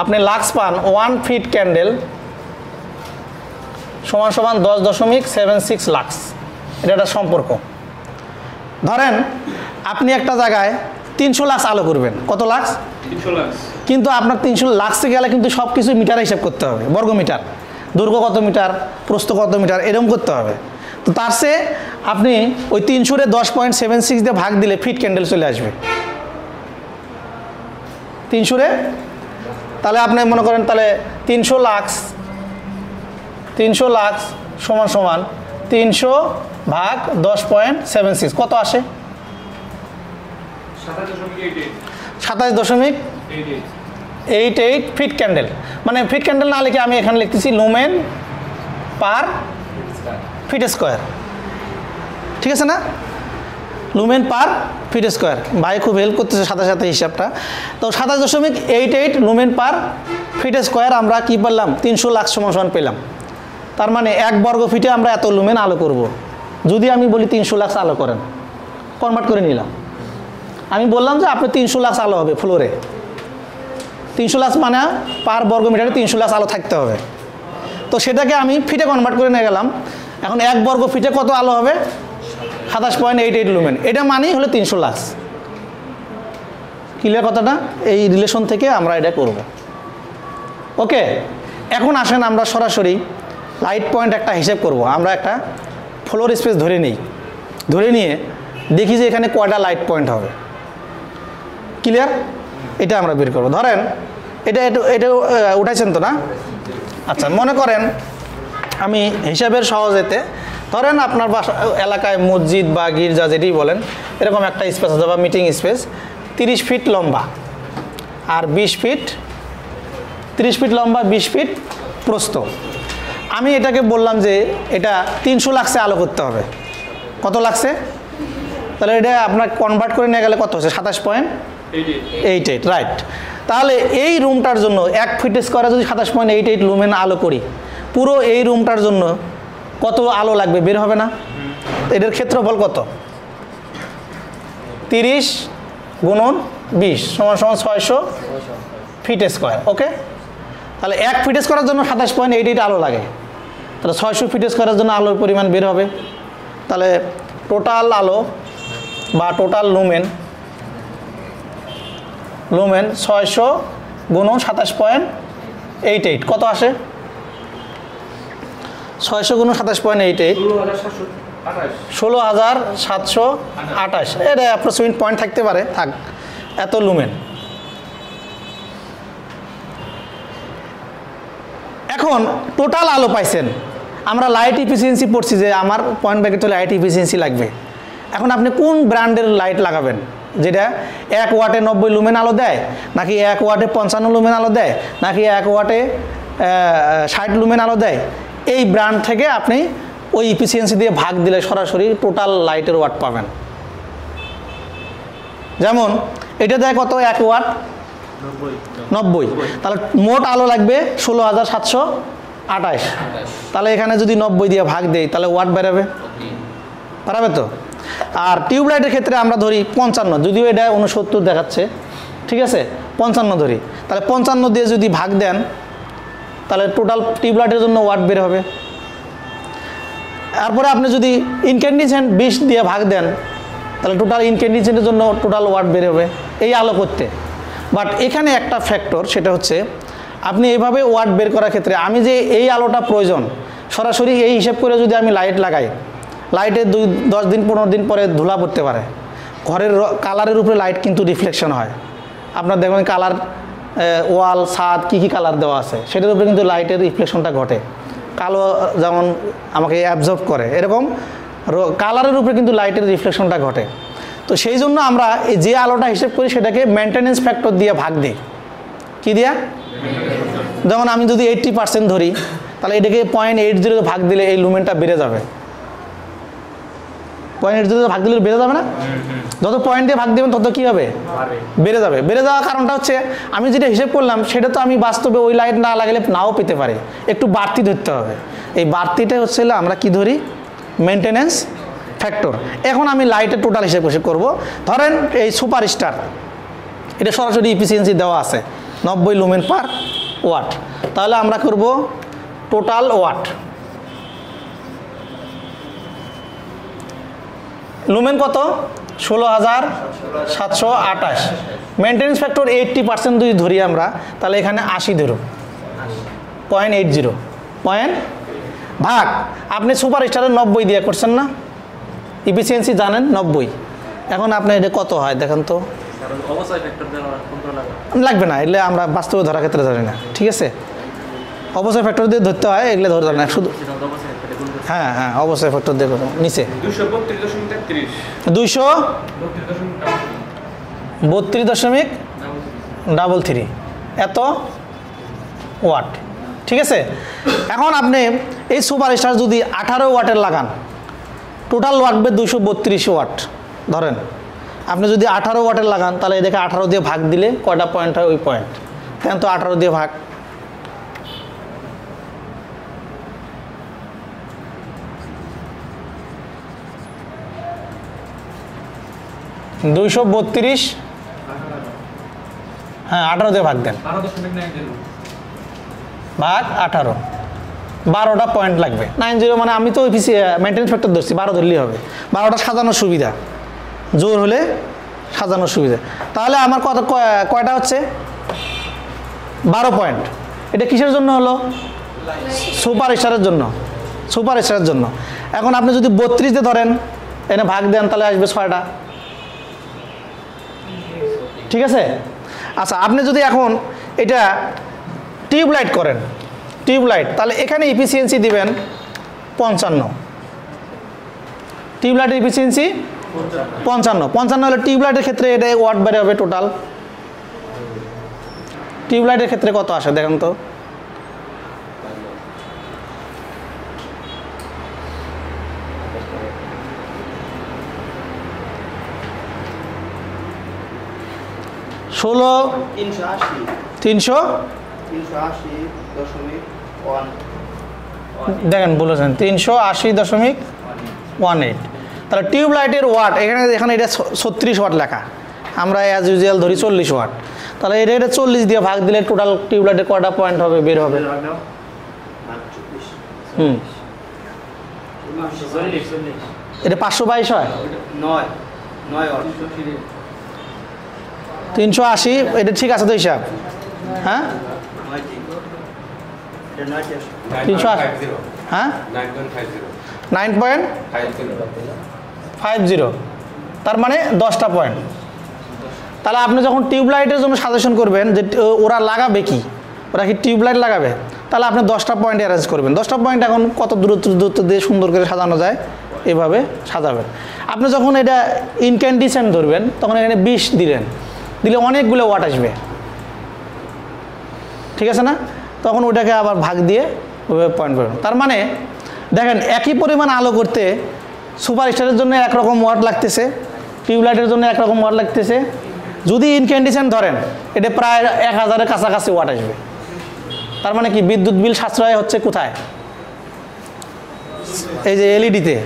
আপনি লাক্স পান one fit candle সমান সমান দশ দশমিক সেভেন সিক্স লাক্স এটা একটা সম্পর্ক। ধরেন আপনি একটা জায়গায় তিনশো লাক্স আলো করবেন। কত লাক্স কিন্তু আপনার তিনশো লাক্সে গেলে কিন্তু সব কিছু মিটার হিসাব করতে হবে। বর্গ মিটার দৈর্ঘ্য কত মিটার? প্রস্থ কত মিটার? এরকম করতে হবে। তো তার সে আপনি ওই তিনশোরে দশ পয়েন্ট সেভেন সিক্স দিয়ে ভাগ দিলে ফিট ক্যান্ডেল চলে আসবে। তিনশোরে তাহলে আপনি মনে করেন তাহলে তিনশো লাক্স তিনশো লাক্স সমান সমান তিনশো ভাগ দশ পয়েন্ট সেভেন সিক্স, কত আসে? সাতাশ দশমিক এইট এইট ফিট ক্যান্ডেল। মানে ফিট ক্যান্ডেল না লিখে আমি এখানে লিখতেছি লুমেন পার ফিট স্কোয়ার। ঠিক আছে না? লুমেন পার ফিট স্কোয়ার ভাই খুব হেল্প করতেছে সাথে সাথে হিসাবটা। তো সাতাশ দশমিক eight eight lumen per feet square আমরা কি পেলাম? তিনশো লাখ সমান পেলাম। তার মানে এক বর্গ ফিটে আমরা এত লুমেন আলো করব। যদি আমি বলি তিনশো লাখ আলো করেন কনভার্ট করে নিলাম। আমি বললাম যে আপনি তিনশো লাখ আলো হবে ফ্লোরে তিনশো লাখ মানে পার বর্গ মিটারে তিনশো লাখ আলো থাকতে হবে। তো সেটাকে আমি ফিটে কনভার্ট করে নিয়ে গেলাম। এখন এক বর্গ ফিটে কত আলো হবে? সাতাশ পয়েন্ট এইট এইট লুমেন এটা মানেই হলো তিনশো লাখ ক্লিয়ার কথাটা? এই রিলেশন থেকে আমরা এটা করব। ওকে এখন আসেন আমরা সরাসরি লাইট পয়েন্ট একটা হিসেব করব। আমরা একটা ফ্লোর স্পেস ধরে নিই। ধরে নিয়ে দেখি যে এখানে কয়টা লাইট পয়েন্ট হবে। ক্লিয়ার এটা আমরা বের করব। ধরেন, এটা এটা এটা উঠাইছেন তো না? আচ্ছা মনে করেন আমি হিসাবের সহজেতে ধরেন আপনার বাসা এলাকায় মসজিদ বা গির্জা যেটি বলেন, এরকম একটা স্পেস আছে বা মিটিং স্পেস তিরিশ ফিট লম্বা। আর বিশ ফিট তিরিশ ফিট লম্বা, বিশ ফিট প্রস্থ। আমি এটাকে বললাম যে এটা তিনশো লাক্সে আলো করতে হবে। কত লাগছে? তাহলে এটা আপনার কনভার্ট করে নিয়ে গেলে কত হচ্ছে? সাতাশ পয়েন্ট এইট এইট রাইট তাহলে এই রুমটার জন্য এক ফিট স্কোয়ারে যদি সাতাশ পয়েন্ট এইট এইট লুমেন আলো করি, পুরো এই রুমটার জন্য কত আলো লাগবে? বের হবে না? এটার ক্ষেত্রফল কত? তিরিশ গুণন বিশ সমান সমান ছয়শো ফিট স্কোয়ার, ওকে? তাহলে এক ফিট স্কোয়ারের জন্য সাতাশ পয়েন্ট এইট এইট আলো লাগে। তাহলে ছয়শো ফিট স্কোয়ারের জন্য আলোর পরিমাণ বের হবে। তাহলে টোটাল আলো বা টোটাল লুমেন লুমেন ছয়শো গুণন সাতাশ পয়েন্ট এইট এইট, কত আসে? ছয়শো গুণন সাতাশ পয়েন্ট এইট এইট ষোলো হাজার সাতশো আঠাশ। এটা অ্যাপ্রক্সিমেট পয়েন্ট থাকতে পারে। থাক, এত লুমেন এখন টোটাল আলো পাইছেন। আমরা লাইট ইফিসিয়েন্সি পড়ছি যে আমার পয়েন্ট ব্যাকে তো লাইট ইফিসিয়েন্সি লাগবে। এখন আপনি কোন ব্র্যান্ডের লাইট লাগাবেন? যেটা এক ওয়াটে নব্বই লুমেন আলো দেয়, নাকি এক ওয়াটে পঞ্চান্ন লুমেন আলো দেয়, নাকি এক ওয়াটে ষাট লুমেন আলো দেয়? এই ব্র্যান্ড থেকে আপনি ওই ইফিসিয়েন্সি দিয়ে ভাগ দিলে সরাসরি টোটাল লাইটের ওয়াট পাবেন। যেমন, এটা দেয় কত? এক ওয়াট নব্বই। তাহলে মোট আলো লাগবে ষোলো হাজার সাতশো আঠাশ। তাহলে এখানে যদি নব্বই দিয়ে ভাগ দেই, তাহলে ওয়াট বেরোবে? পারাবে তো? আর টিউবলাইটের ক্ষেত্রে আমরা ধরি পঞ্চান্ন, যদিও এটা উনসত্তর দেখাচ্ছে, ঠিক আছে? পঞ্চান্ন ধরি। তাহলে পঞ্চান্ন দিয়ে যদি ভাগ দেন তাহলে টোটাল টিউবলাইটের জন্য ওয়াট বের হবে। তারপরে আপনি যদি ইনক্যান্ডিসেন্ট বিষ দিয়ে ভাগ দেন, তাহলে টোটাল ইনক্যান্ডিসেন্টের জন্য টোটাল ওয়াট বের হবে, এই আলো করতে। বাট এখানে একটা ফ্যাক্টর সেটা হচ্ছে আপনি এইভাবে ওয়াট বের করার ক্ষেত্রে, আমি যে এই আলোটা প্রয়োজন, সরাসরি এই হিসেব করে যদি আমি লাইট লাগাই লাইটে দুই, দশ দিন, পনেরো দিন পরে ধুলা পড়তে পারে। ঘরের কালারের উপরে লাইট কিন্তু রিফ্লেকশন হয়। আপনার দেখবেন কালার ওয়াল, ছাদ, কী কী কালার দেওয়া আছে, সেটার উপরে কিন্তু লাইটের রিফ্লেকশনটা ঘটে। কালো যেমন আমাকে অ্যাবজর্ব করে, এরকম কালারের উপরে কিন্তু লাইটের রিফ্লেকশনটা ঘটে। তো সেই জন্য আমরা যে আলোটা হিসেব করি, সেটাকে মেনটেনেন্স ফ্যাক্টর দিয়ে ভাগ দিই। কী দিয়া? যেমন আমি যদি এইট্টি পার্সেন্ট ধরি, তাহলে এটাকে পয়েন্ট এইট জিরো ভাগ দিলে এই লুমেনটা বেড়ে যাবে। পয়েন্ট জিরো ভাগ দিলে বেড়ে যাবে না? যত পয়েন্ট দিয়ে ভাগ দেবেন তত কী হবে? বেড়ে যাবে। বেড়ে যাওয়ার কারণটা হচ্ছে আমি যেটা হিসেব করলাম সেটা তো আমি বাস্তবে ওই লাইট না লাগালে নাও পেতে পারি। একটু বাড়তি ধরতে হবে। এই বাড়তিটা হচ্ছে আমরা কি ধরি? মেনটেনেন্স ফ্যাক্টর এখন আমি লাইটের টোটাল হিসেব হিসেব করব। ধরেন এই সুপার স্টার এটা সরাসরি ইফিসিয়েন্সি দেওয়া আছে নব্বই লুমেন পার ওয়াট তাহলে আমরা করব টোটাল ওয়াট লুমেন কত? ষোলো হাজার সাতশো আঠাশ। মেনটেন্স ফ্যাক্টর এইট্টি পার্সেন্ট যদি ধরি আমরা তাহলে এখানে আশি ধরো। পয়েন্ট এইট জিরো পয়েন্ট ভাগ। আপনি সুপার স্টারের নব্বই দিয়ে করছেন না? ইফিসিয়েন্সি জানেন নব্বই। এখন আপনার এটা কত হয় দেখেন তো? লাগবে। না এগুলো আমরা বাস্তবে ধরার ক্ষেত্রে ধরি না ঠিক আছে? অবশ্যই ফ্যাক্টর দিয়ে ধরতে হয় এগুলো ধরতে না শুধু হ্যাঁ হ্যাঁ অবশ্যই করতে হবে। নিচে। দুইশো বত্রিশ দশমিক ডাবল থ্রি এত ওয়াট ঠিক আছে? এখন আপনি এই সুপার স্টার যদি আঠারো ওয়াটের লাগান টোটাল ওয়াটবে দুশো বত্রিশ ওয়াট ধরেন, আপনি যদি আঠারো ওয়াটের লাগান, তাহলে এদেরকে আঠারো দিয়ে ভাগ দিলে কয়টা পয়েন্ট হয় ওই পয়েন্ট কেন তো আঠারো দিয়ে ভাগ। দুইশো বত্রিশ। হ্যাঁ আঠারো দিয়ে ভাগ দেন। ভাগ আঠারো। বারোটা পয়েন্ট লাগবে। নাইন জিরো মানে আমি তো অফিসে মেনটেন্স ফ্যাক্টর ধরছি, বারো ধরলেই হবে। বারোটা সাজানোর সুবিধা। জোর হলে সাজানোর সুবিধা। তাহলে আমার কত কয়- কয়টা হচ্ছে? বারো পয়েন্ট এটা কিসের জন্য হলো? সুপার স্টারের জন্য। সুপার স্টারের জন্য। এখন আপনি যদি বত্রিশ ধরেন, এনে ভাগ দেন, তাহলে আসবে ছয়টা। ঠিক আছে? আচ্ছা আপনি যদি এখন এটা টিউবলাইট করেন, টিউবলাইট, তাহলে এখানে ইফিসিয়েন্সি দিবেন পঞ্চান্ন। টিউবলাইটের ইফিসিয়েন্সি পঞ্চান্ন। পঞ্চান্ন হলে টিউবলাইটের ক্ষেত্রে এটা ওয়াট বেড়ে হবে টোটাল টিউবলাইটের ক্ষেত্রে কত আসে, দেখেন তো? ষোলো তিনশো আশি। তিনশো? তিনশো আশি দশমিক দেখেন বলেছেন তিনশো আশি দশমিক ওয়ান এইট। তাহলে টিউবলাইটের ওয়াট এখানে এখানে এটা ছত্রিশ ওয়াট লেখা। আমরা অ্যাজ ইউজুয়াল ধরি চল্লিশ ওয়াট। তাহলে এটা এটা চল্লিশ দিয়ে ভাগ দিলে টোটাল টিউবলাইটের কয়টা পয়েন্ট হবে? বের হবে। হুম। এটা পাঁচশো বাইশ হয়? নয়। নয় ওয়াট। তিনশো আশি, এটা ঠিক আছে তো হিসাব? হ্যাঁ? তিনশো হ্যাঁ? Nine point five zero. তার মানে দশটা পয়েন্ট। তাহলে আপনি যখন টিউবলাইটের জন্য সাজেশন করবেন যে ওরা লাগাবে কি? ওরা কি টিউবলাইট লাগাবে? তাহলে আপনি দশটা পয়েন্ট অ্যারেঞ্জ করবেন। দশটা পয়েন্ট এখন কত দূরত্ব দূরত্ব দিয়ে সুন্দর করে সাজানো যায়, এভাবে সাজাবেন। আপনি যখন এটা ইনক্যান্ডিসেন্ট ধরবেন, তখন এখানে বিশ দিলেন। দিলে অনেকগুলো ওয়াট আসবে। ঠিক আছে না? তখন ওটাকে আবার ভাগ দিয়ে ওইভাবে পয়েন্ট করবেন তার মানে দেখেন, একই পরিমাণ আলো করতে সুপার স্টারের জন্য একরকম ওয়াট লাগতেছে, টিউবলাইটের জন্য একরকম ওয়াট লাগতেছে। যদি ইনক্যান্ডিশন ধরেন, এটা প্রায় এক হাজারের কাছাকাছি ওয়াট আসবে। তার মানে কি, বিদ্যুৎ বিল সাশ্রয় হচ্ছে কোথায়? এই যে এলইডিতে